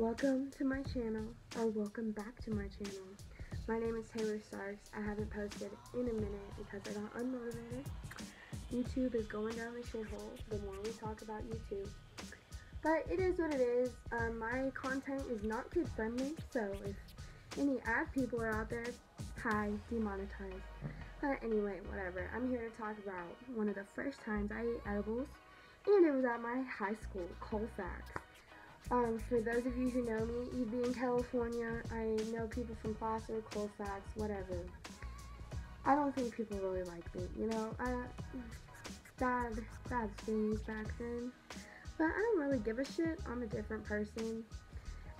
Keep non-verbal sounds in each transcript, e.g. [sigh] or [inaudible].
Welcome to my channel, or welcome back to my channel. My name is Taylor Starks. I haven't posted in a minute because I got unmotivated. YouTube is going down the shithole the more we talk about YouTube. But it is what it is. Um, my content is not kid friendly, so if any ad people are out there, hi, demonetized. But anyway, whatever. I'm here to talk about one of the first times I ate edibles, and it was at my high school, Colfax. Um, for those of you who know me, you'd be in California. I know people from Placer, Colfax, whatever. I don't think people really like me, you know. I, bad, bad things back then. But I don't really give a shit. I'm a different person.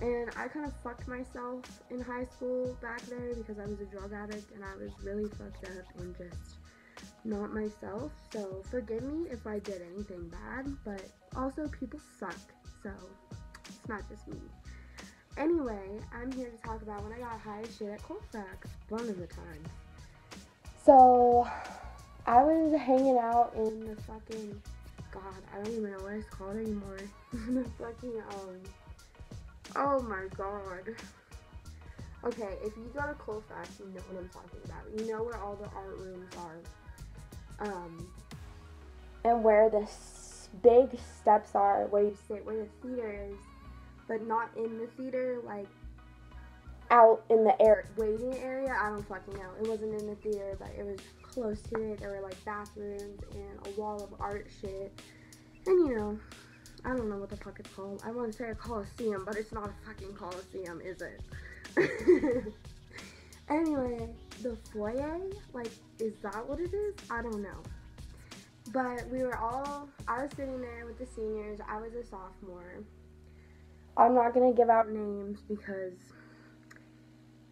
And I kind of fucked myself in high school back there because I was a drug addict and I was really fucked up and just not myself. So forgive me if I did anything bad, but also people suck. So not just me. Anyway, I'm here to talk about when I got high as shit at Colfax, one of the times. So, I was hanging out in the fucking, God, I don't even know what it's called anymore. [laughs] the fucking, um, oh my god. Okay, if you go to Colfax, you know what I'm talking about. You know where all the art rooms are. Um, and where the big steps are, where you sit, where the theater is but not in the theater, like out in the air waiting area. I don't fucking know. It wasn't in the theater, but it was close to it. There were like bathrooms and a wall of art shit. And you know, I don't know what the fuck it's called. I want to say a coliseum, but it's not a fucking coliseum, is it? [laughs] anyway, the foyer, like, is that what it is? I don't know. But we were all, I was sitting there with the seniors. I was a sophomore. I'm not gonna give out names because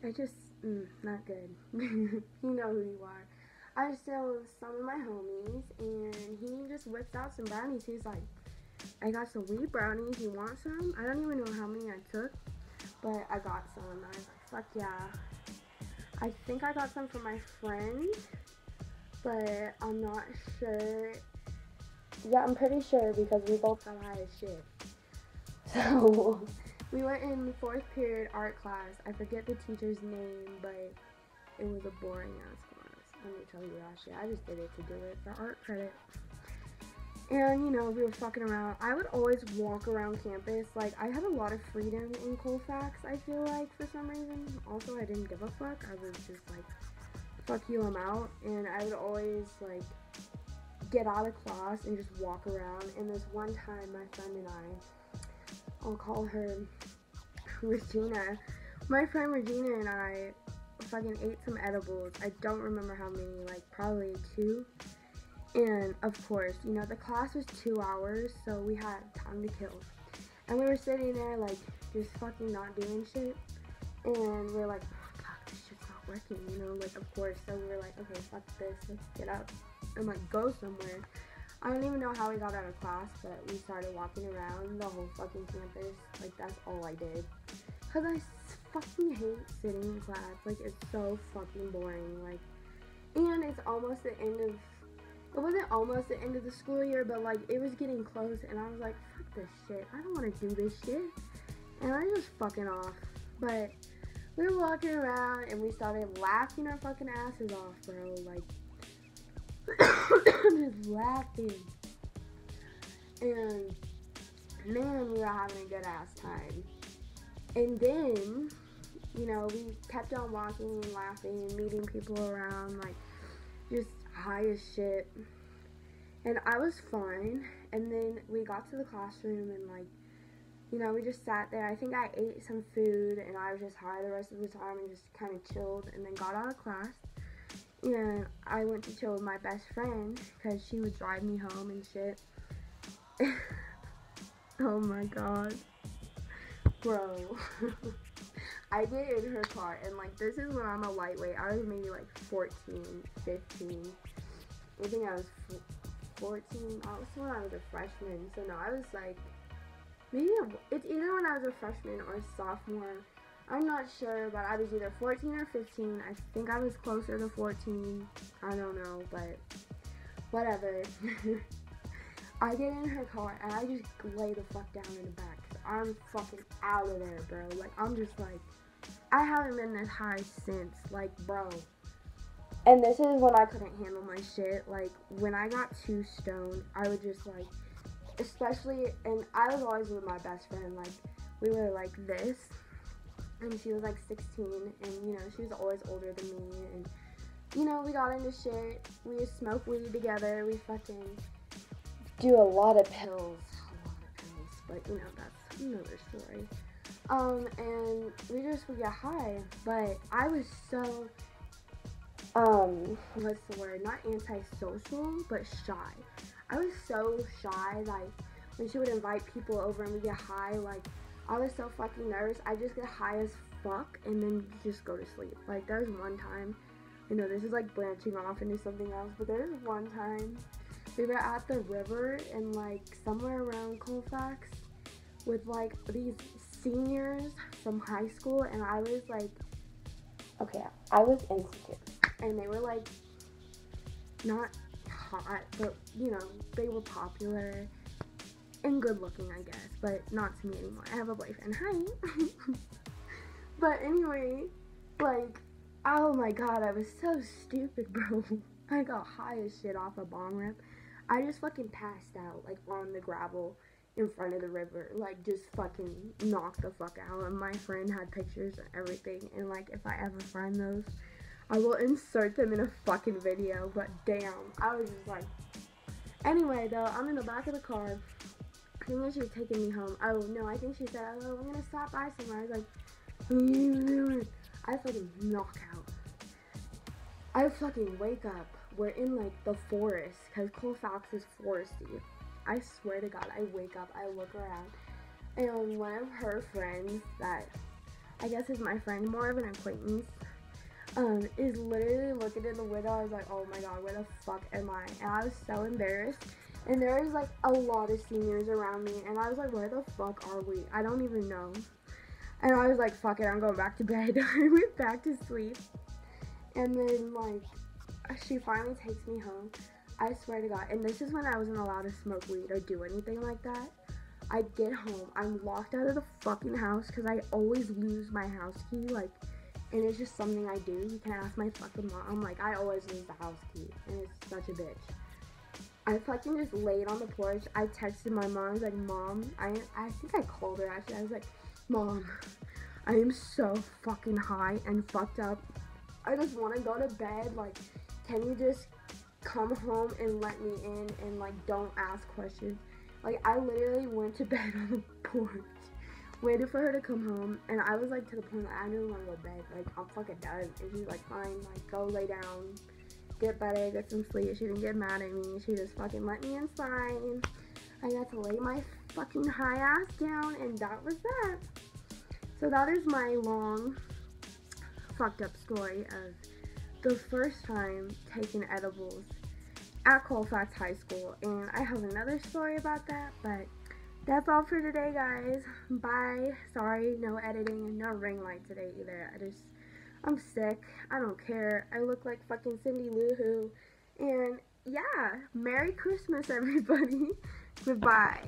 I just mm, not good. [laughs] you know who you are. I was still some of my homies, and he just whipped out some brownies. He's like, "I got some weed brownies. You want some?" I don't even know how many I took, but I got some. I was like, "Fuck yeah!" I think I got some from my friend, but I'm not sure. Yeah, I'm pretty sure because we both got high as shit. [laughs] So we were in fourth period art class. I forget the teacher's name, but it was a boring ass class. Let me tell you that shit. I just did it to do it for art credit. And you know, we were fucking around. I would always walk around campus. Like I had a lot of freedom in Colfax, I feel like, for some reason. Also I didn't give a fuck. I was just like, fuck you, I'm out. And I would always like get out of class and just walk around. And this one time my friend and I I'll call her Regina. My friend Regina and I fucking ate some edibles. I don't remember how many, like probably two. And of course, you know, the class was two hours, so we had time to kill. And we were sitting there, like, just fucking not doing shit. And we are like, oh, fuck, this shit's not working, you know? Like, of course. So we were like, okay, fuck this, let's get up and, like, go somewhere. I don't even know how we got out of class, but we started walking around the whole fucking campus. Like, that's all I did. Because I fucking hate sitting in class. Like, it's so fucking boring. Like, and it's almost the end of, it wasn't almost the end of the school year, but like, it was getting close, and I was like, fuck this shit. I don't want to do this shit. And I just fucking off. But we were walking around, and we started laughing our fucking asses off, bro. Like, just laughing. And man, we were having a good ass time. And then, you know, we kept on walking and laughing and meeting people around, like just high as shit. And I was fine. And then we got to the classroom and like, you know, we just sat there. I think I ate some food and I was just high the rest of the time and just kind of chilled and then got out of class and I went to chill with my best friend because she would drive me home and shit. [laughs] oh my god. Bro. [laughs] I get in her car and like this is when I'm a lightweight. I was maybe like 14, 15. I think I was 14. I was when I was a freshman. So no, I was like maybe it's either when I was a freshman or sophomore I'm not sure, but I was either 14 or 15. I think I was closer to 14. I don't know, but whatever. [laughs] I get in her car and I just lay the fuck down in the back. I'm fucking out of there, bro. Like, I'm just like, I haven't been this high since, like, bro. And this is when I couldn't handle my shit. Like, when I got too stoned, I would just, like, especially, and I was always with my best friend, like, we were like this, and she was like 16, and you know, she was always older than me, and you know, we got into shit, we smoke weed together, we fucking do a lot of pills, a lot of pills, but you know, that's another story. Um, and we just would get high, but I was so, um, what's the word? Not antisocial, but shy. I was so shy, like, when she would invite people over and we get high, like, I was so fucking nervous. I just get high as fuck and then just go to sleep. Like, there's one time, you know, this is like branching off into something else, but there's one time we were at the river and like somewhere around Colfax with like these seniors from high school, and I was like, okay, I was insecure, and they were like, not hot, but you know, they were popular and good looking, I guess, but not to me anymore. I have a boyfriend. Hi. [laughs] but anyway, like, oh my god, I was so stupid, [laughs] bro. I got high as shit off a bong rip. I just fucking passed out, like, on the gravel in front of the river. Like, just fucking knocked the fuck out. And my friend had pictures and everything. And, like, if I ever find those, I will insert them in a fucking video. But damn, I was just like. Anyway, though, I'm in the back of the car think that she was taking me home. Oh no, I think she said, "Oh, I'm gonna stop by somewhere." I was like? I fucking knock out. I fucking wake up. We're in like the forest because Colfax is foresty. I swear to God, I wake up. I look around, and one of her friends that I guess is my friend, more of an acquaintance, um, is literally looking in the window. I was like, oh my god, where the fuck am I? And I was so embarrassed. And there was like a lot of seniors around me, and I was like, where the fuck are we? I don't even know. And I was like, fuck it, I'm going back to bed. [laughs] I went back to sleep. And then, like, she finally takes me home. I swear to God. And this is when I wasn't allowed to smoke weed or do anything like that. I get home. I'm locked out of the fucking house because I always lose my house key. Like, and it's just something I do. You can't ask my fucking mom. Like, I always lose the house key. And it's such a bitch. I fucking just laid on the porch. I texted my mom. I was like, Mom, I, I think I called her actually. I was like, Mom, I am so fucking high and fucked up. I just want to go to bed. Like, can you just come home and let me in and like don't ask questions? Like, I literally went to [laughs] bed on the porch, waited for her to come home, and I was like to the point that I didn't want to go to bed. Like, I'm fucking done. And she's like, Fine, like, go lay down get better, get some sleep. She didn't get mad at me. She just fucking let me inside. I got to lay my fucking high ass down, and that was that. So that is my long, fucked up story of the first time taking edibles at Colfax High School. And I have another story about that, but that's all for today, guys. Bye. Sorry, no editing no ring light today either. I just I'm sick. I don't care. I look like fucking Cindy Lou Who. And yeah, Merry Christmas, [laughs] everybody. Goodbye.